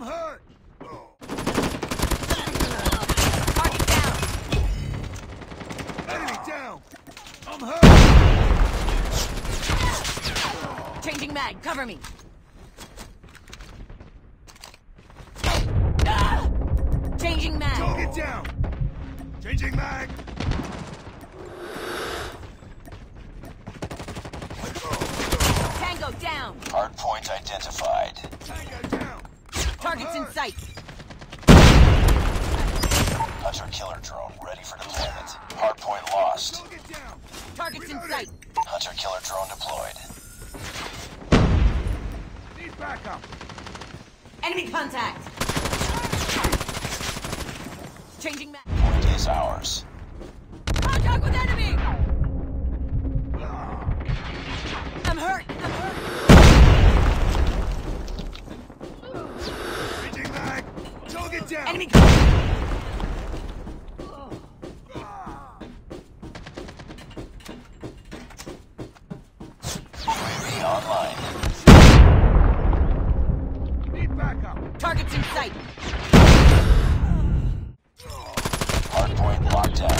I'm hurt! Target down! Enemy down! I'm hurt! Changing mag, cover me! Changing mag! Target down! Changing mag! Tango down! Hard point identified. Tango down! Targets in sight. Hunter killer drone ready for deployment. Hard point lost. Target down! Targets in sight. Hunter killer drone deployed. Need backup! Enemy contact. Changing mag. Point is ours. Contact with enemy. I'm hurt. I'm down! Enemy contact. UAV online. Need backup! Targets in sight. Hard point locked down.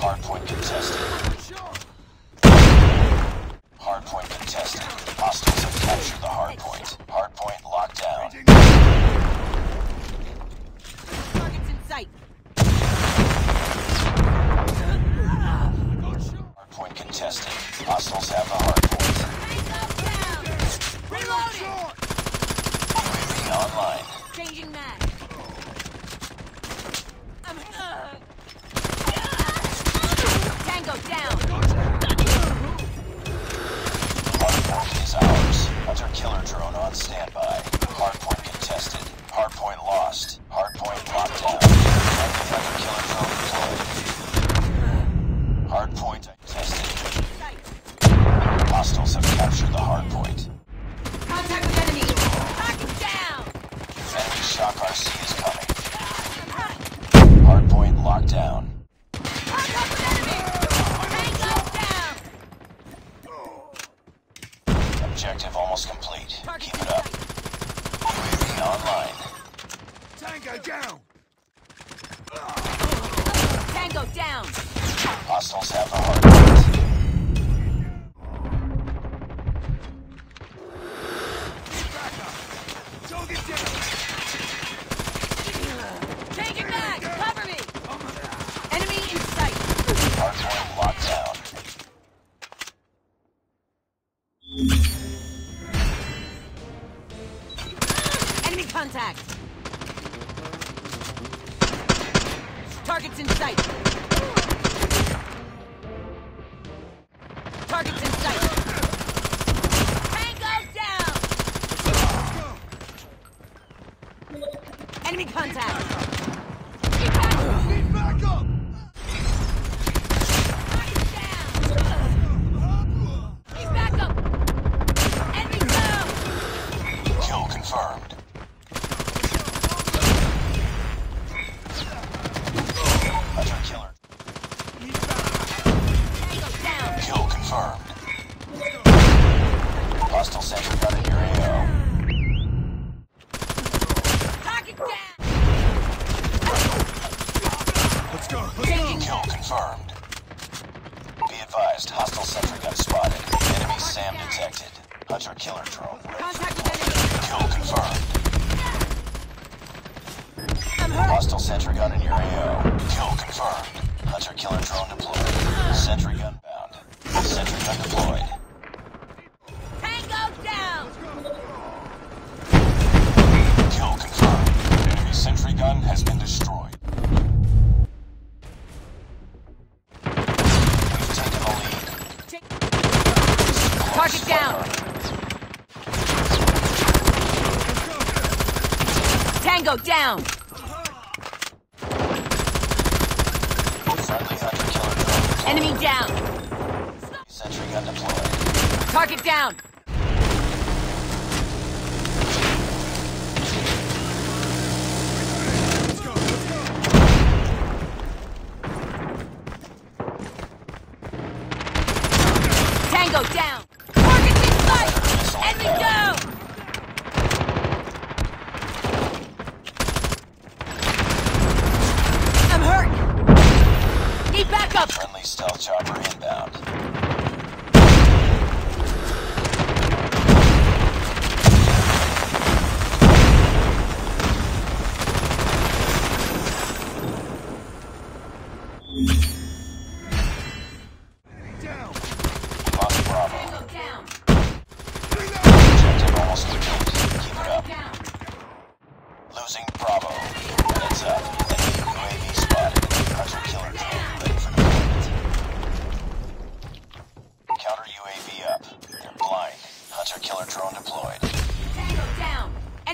Hard point contested. Shot! Hard point contested. Hostiles have captured the hard point. Hard point locked down. Changing mag! Targets in sight. Got shot! Hard point contested. Hostiles have the hard point. Reloading. Shot! UAV online. Changing mag. I'm uh. Tango down. Is ours. Hunter killer drone on standby. Hard point contested. Hard point lost. Hard point locked down. Friendly hunter killer drone deployed. Hard point contested. Sight. Hostiles have captured the hard point. Contact with enemy. Target down. Enemy shock RC is coming. I'm hurt. Hard point locked down. Contact with enemy. Tango down. Objective almost complete. Keep it up. UAV online. Tango down! Tango down. Hostiles have the hard contact. Targets in sight. Targets in sight. Tango down. Enemy contact. Keep back. Need backup! Target down. Keep back up. Enemy down. Kill confirmed. Hostile sentry gun in your AO. Target down. Let's go! Let's go! Kill confirmed. Be advised, hostile sentry gun spotted. Enemy SAM detected. Hunter killer drone. contact with. Kill confirmed. I'm hurt. Hostile sentry gun in your AO. Kill confirmed. Hunter killer drone deployed. Sentry gun bound. Sentry gun deployed. Target down. Tango down. Enemy down. Sentry gun deployed. Target down. Go! Tango down. Enemy down. I'm hurt. Need backup. Friendly stealth chopper inbound.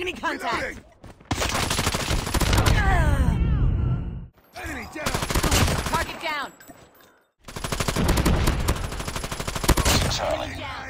Enemy contact! Enemy down! Target down! Charlie. Enemy down.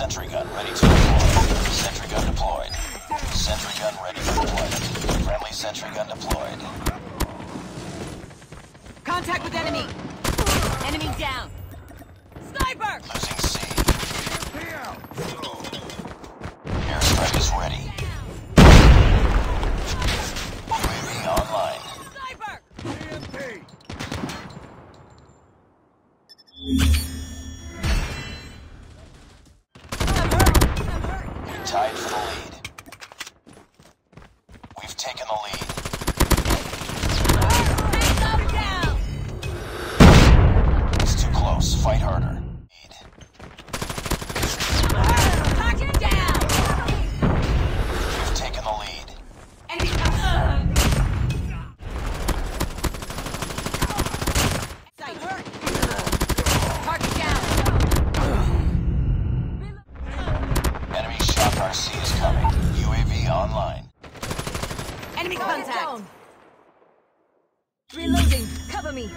Sentry gun ready to deploy. Sentry gun deployed. Sentry gun ready for deployment. Friendly sentry gun deployed. Contact with enemy! Enemy down! Sniper! Losing C. tied for the lead. Contact. Reloading. Cover me.